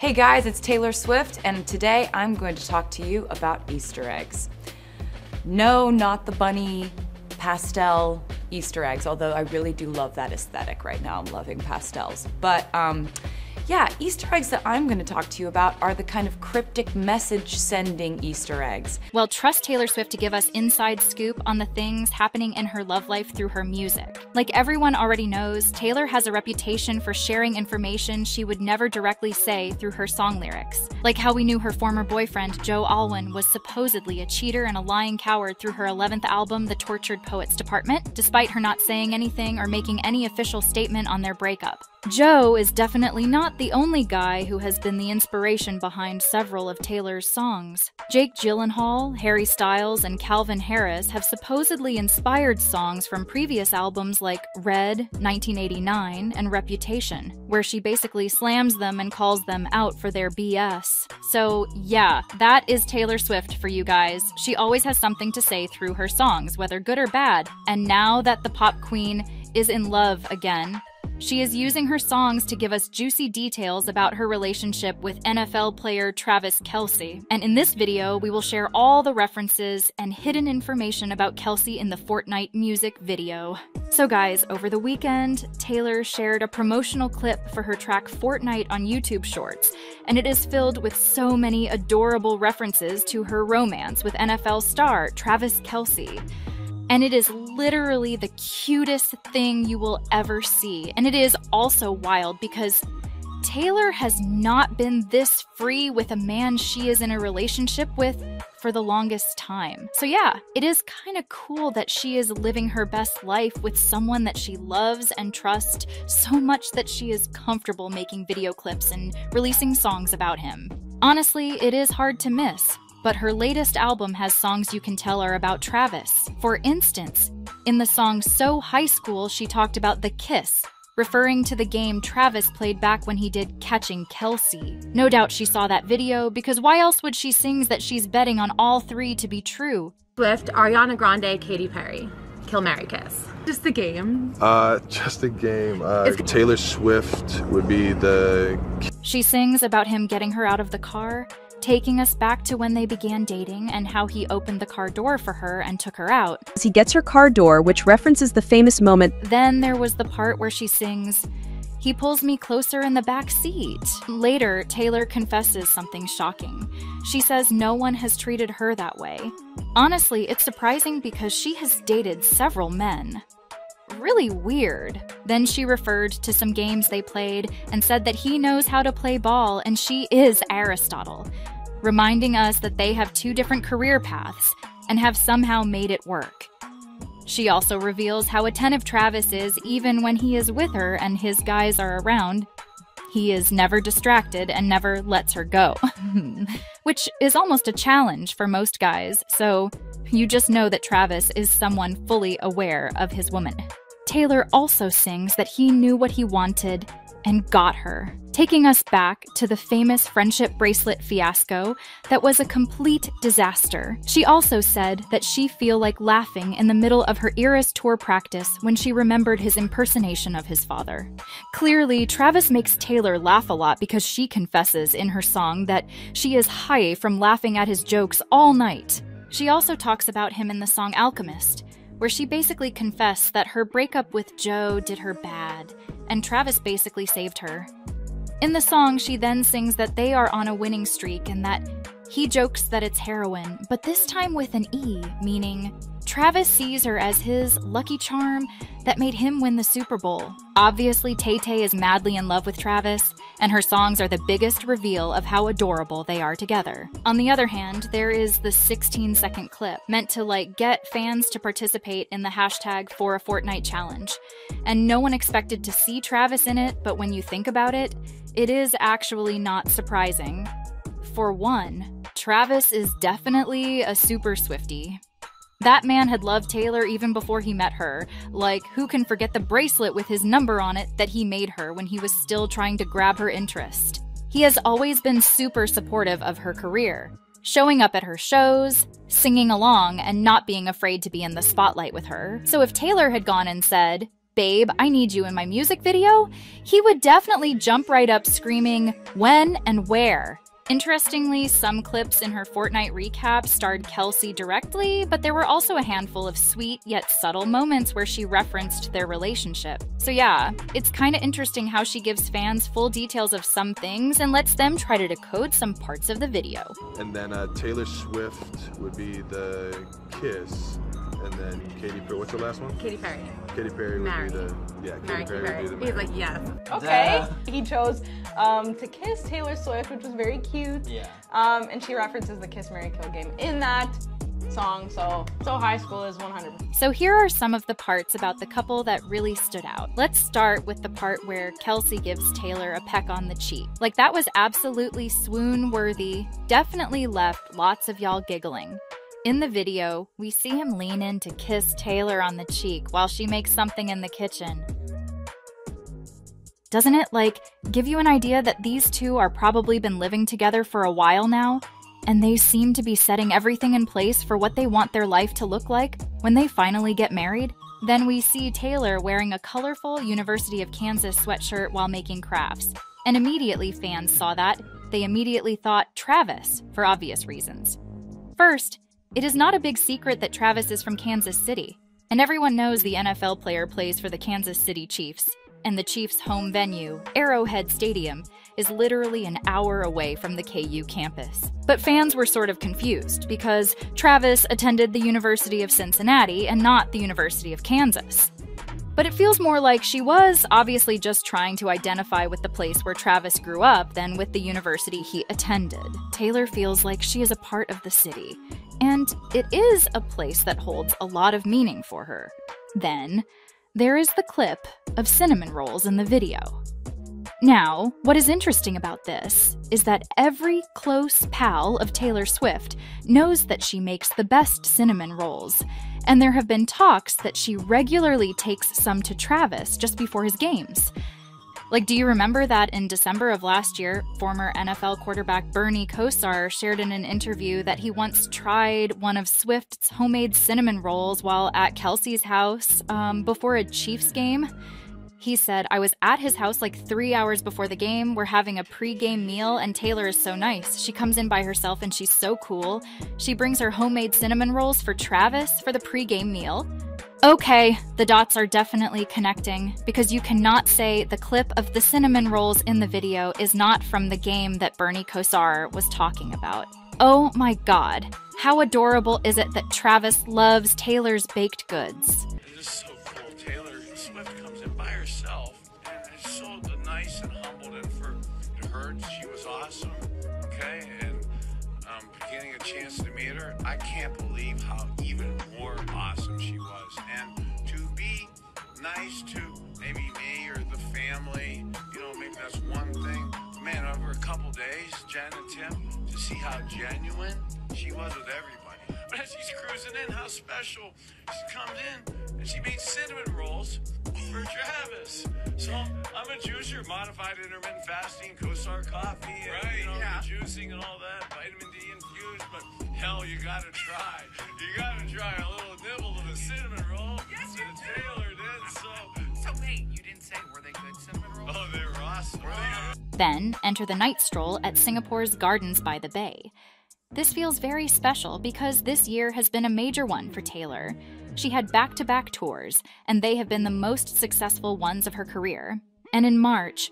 Hey guys, it's Taylor Swift, and today I'm going to talk to you about Easter eggs. No, not the bunny pastel Easter eggs, although I really do love that aesthetic right now. I'm loving pastels. But um, yeah, Easter eggs that I'm going to talk to you about are the kind of cryptic message sending Easter eggs. Well, trust Taylor Swift to give us inside scoop on the things happening in her love life through her music. Like everyone already knows, Taylor has a reputation for sharing information she would never directly say through her song lyrics. Like how we knew her former boyfriend, Joe Alwyn, was supposedly a cheater and a lying coward through her 11th album, The Tortured Poets Department, despite her not saying anything or making any official statement on their breakup. Joe is definitely not the only guy who has been the inspiration behind several of Taylor's songs. Jake Gyllenhaal, Harry Styles, and Calvin Harris have supposedly inspired songs from previous albums like Red, 1989, and Reputation, where she basically slams them and calls them out for their BS. So, yeah, that is Taylor Swift for you guys. She always has something to say through her songs, whether good or bad. And now that the pop queen is in love again, she is using her songs to give us juicy details about her relationship with NFL player Travis Kelce. And in this video, we will share all the references and hidden information about Kelce in the Fortnight music video. So, guys, over the weekend, Taylor shared a promotional clip for her track Fortnight on YouTube Shorts, and it is filled with so many adorable references to her romance with NFL star Travis Kelce. And it is literally the cutest thing you will ever see. And it is also wild because Taylor has not been this free with a man she is in a relationship with for the longest time. So, yeah, it is kind of cool that she is living her best life with someone that she loves and trusts so much that she is comfortable making video clips and releasing songs about him. Honestly, it is hard to miss but her latest album has songs you can tell are about Travis. For instance, in the song So High School, she talked about the kiss, referring to the game Travis played back when he did Catching Kelce. No doubt she saw that video, because why else would she sing that she's betting on all three to be true? Swift, Ariana Grande, Katy Perry. Kill Mary Kiss. Just the game. Uh, just the game. Uh, Taylor Swift would be the. She sings about him getting her out of the car, taking us back to when they began dating and how he opened the car door for her and took her out. He gets her car door, which references the famous moment. Then there was the part where she sings, he pulls me closer in the back seat. Later, Taylor confesses something shocking. She says no one has treated her that way. Honestly, it's surprising because she has dated several men really weird. Then she referred to some games they played and said that he knows how to play ball and she is Aristotle, reminding us that they have two different career paths and have somehow made it work. She also reveals how attentive Travis is even when he is with her and his guys are around. He is never distracted and never lets her go, which is almost a challenge for most guys, so you just know that Travis is someone fully aware of his woman. Taylor also sings that he knew what he wanted and got her, taking us back to the famous friendship bracelet fiasco that was a complete disaster. She also said that she feel like laughing in the middle of her Eras tour practice when she remembered his impersonation of his father. Clearly, Travis makes Taylor laugh a lot because she confesses in her song that she is high from laughing at his jokes all night. She also talks about him in the song Alchemist, where she basically confessed that her breakup with Joe did her bad, and Travis basically saved her. In the song, she then sings that they are on a winning streak and that he jokes that it's heroin, but this time with an E, meaning Travis sees her as his lucky charm that made him win the Super Bowl. Obviously, Tay Tay is madly in love with Travis, and her songs are the biggest reveal of how adorable they are together. On the other hand, there is the 16 second clip meant to like get fans to participate in the hashtag for a Fortnight challenge. And no one expected to see Travis in it, but when you think about it, it is actually not surprising. For one, Travis is definitely a super Swifty. That man had loved Taylor even before he met her. Like, who can forget the bracelet with his number on it that he made her when he was still trying to grab her interest? He has always been super supportive of her career, showing up at her shows, singing along, and not being afraid to be in the spotlight with her. So if Taylor had gone and said, Babe, I need you in my music video, he would definitely jump right up screaming, When and where? Interestingly, some clips in her Fortnight recap starred Kelce directly, but there were also a handful of sweet yet subtle moments where she referenced their relationship. So, yeah, it's kind of interesting how she gives fans full details of some things and lets them try to decode some parts of the video. And then uh, Taylor Swift would be the kiss. And then Katy Perry, what's the last one? Katy Perry. Katy Perry would Marry. be the, yeah, Katy Perry, Perry. would be He's like, yes. Okay. He chose um, to kiss Taylor Swift, which was very cute. Yeah. Um, and she references the Kiss Mary Kill game in that song. So, so high school is 100. So here are some of the parts about the couple that really stood out. Let's start with the part where Kelce gives Taylor a peck on the cheek. Like that was absolutely swoon worthy, definitely left lots of y'all giggling. In the video, we see him lean in to kiss Taylor on the cheek while she makes something in the kitchen. Doesn't it, like, give you an idea that these two are probably been living together for a while now? And they seem to be setting everything in place for what they want their life to look like when they finally get married? Then we see Taylor wearing a colorful University of Kansas sweatshirt while making crafts. And immediately fans saw that. They immediately thought Travis, for obvious reasons. First, it is not a big secret that Travis is from Kansas City, and everyone knows the NFL player plays for the Kansas City Chiefs, and the Chiefs' home venue, Arrowhead Stadium, is literally an hour away from the KU campus. But fans were sort of confused because Travis attended the University of Cincinnati and not the University of Kansas. But it feels more like she was obviously just trying to identify with the place where Travis grew up than with the university he attended. Taylor feels like she is a part of the city, and it is a place that holds a lot of meaning for her. Then, there is the clip of cinnamon rolls in the video. Now, what is interesting about this is that every close pal of Taylor Swift knows that she makes the best cinnamon rolls, and there have been talks that she regularly takes some to Travis just before his games. Like, do you remember that in December of last year, former NFL quarterback Bernie Kosar shared in an interview that he once tried one of Swift's homemade cinnamon rolls while at Kelce's house um, before a Chiefs game? He said, I was at his house like three hours before the game. We're having a pre-game meal, and Taylor is so nice. She comes in by herself and she's so cool. She brings her homemade cinnamon rolls for Travis for the pre-game meal. Okay, the dots are definitely connecting because you cannot say the clip of the cinnamon rolls in the video is not from the game that Bernie Kosar was talking about. Oh my god, how adorable is it that Travis loves Taylor's baked goods? Herself and is so nice and humbled, and for it hurts. She was awesome. Okay, and um, getting a chance to meet her, I can't believe how even more awesome she was. And to be nice to maybe me or the family, you know, maybe that's one thing. Man, over a couple days, Jen and Tim, to see how genuine she was with everybody. But as she's cruising in, how special she comes in and she made cinnamon rolls for Travis. So I'm a juicer, modified intermittent fasting, Kosar coffee, and you know, the juicing and all that, vitamin D infused. But hell, you gotta try. You gotta try a little nibble of a cinnamon roll. Yes, you Taylor did. So, So wait, you didn't say were they good cinnamon rolls? oh, they were awesome. Then enter the night stroll at Singapore's Gardens by the Bay. This feels very special because this year has been a major one for Taylor. She had back to back tours, and they have been the most successful ones of her career. And in March,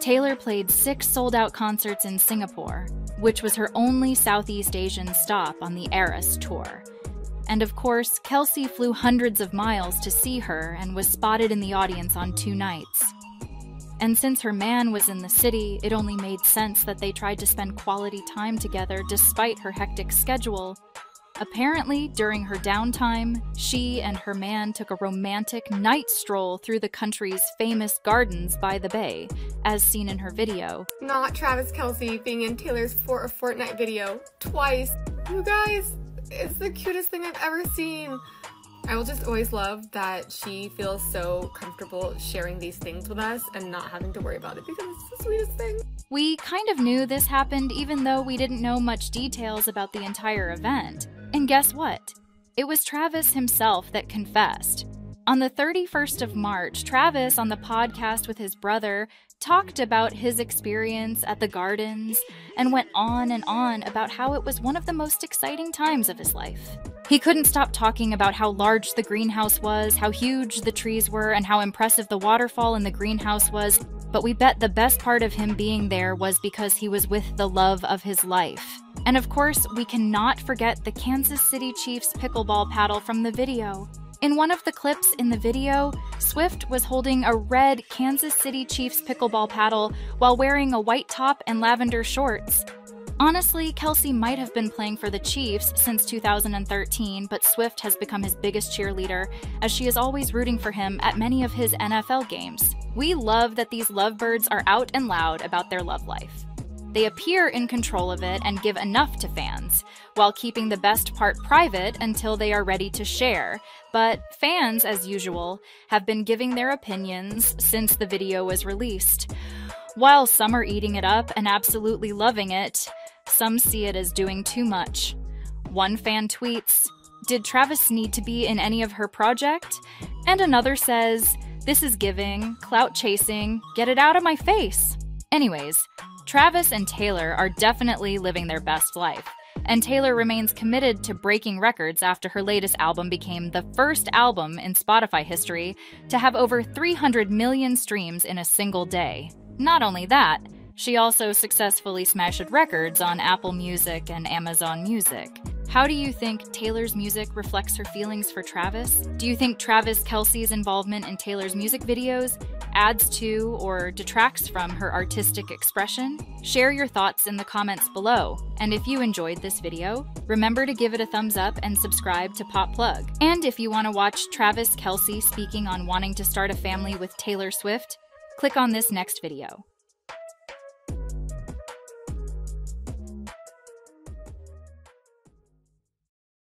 Taylor played six sold out concerts in Singapore, which was her only Southeast Asian stop on the Eras tour. And of course, Kelce flew hundreds of miles to see her and was spotted in the audience on two nights. And since her man was in the city, it only made sense that they tried to spend quality time together despite her hectic schedule. Apparently, during her downtime, she and her man took a romantic night stroll through the country's famous gardens by the bay, as seen in her video. Not Travis Kelce being in Taylor's For a Fortnight video twice. You guys, it's the cutest thing I've ever seen. I will just always love that she feels so comfortable sharing these things with us and not having to worry about it because it's the sweetest thing. We kind of knew this happened even though we didn't know much details about the entire event. And guess what? It was Travis himself that confessed. On the 31st of March, Travis, on the podcast with his brother, talked about his experience at the gardens and went on and on about how it was one of the most exciting times of his life. He couldn't stop talking about how large the greenhouse was, how huge the trees were, and how impressive the waterfall in the greenhouse was. But we bet the best part of him being there was because he was with the love of his life. And of course, we cannot forget the Kansas City Chiefs pickleball paddle from the video. In one of the clips in the video, Swift was holding a red Kansas City Chiefs pickleball paddle while wearing a white top and lavender shorts. Honestly, Kelce might have been playing for the Chiefs since 2013, but Swift has become his biggest cheerleader, as she is always rooting for him at many of his NFL games. We love that these lovebirds are out and loud about their love life. They appear in control of it and give enough to fans, while keeping the best part private until they are ready to share. But fans, as usual, have been giving their opinions since the video was released. While some are eating it up and absolutely loving it, some see it as doing too much. One fan tweets, Did Travis need to be in any of her project? And another says, This is giving, clout chasing, get it out of my face. Anyways, Travis and Taylor are definitely living their best life, and Taylor remains committed to breaking records after her latest album became the first album in Spotify history to have over 300 million streams in a single day. Not only that, she also successfully smashed records on Apple Music and Amazon Music. How do you think Taylor's music reflects her feelings for Travis? Do you think Travis Kelce's involvement in Taylor's music videos adds to or detracts from her artistic expression? Share your thoughts in the comments below. And if you enjoyed this video, remember to give it a thumbs up and subscribe to Pop Plug. And if you want to watch Travis Kelce speaking on wanting to start a family with Taylor Swift, click on this next video.